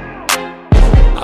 I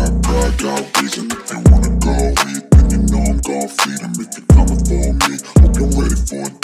gon' brag out reason If you wanna go eat, then you know I'm gon' If you're coming for me, hope you're ready for a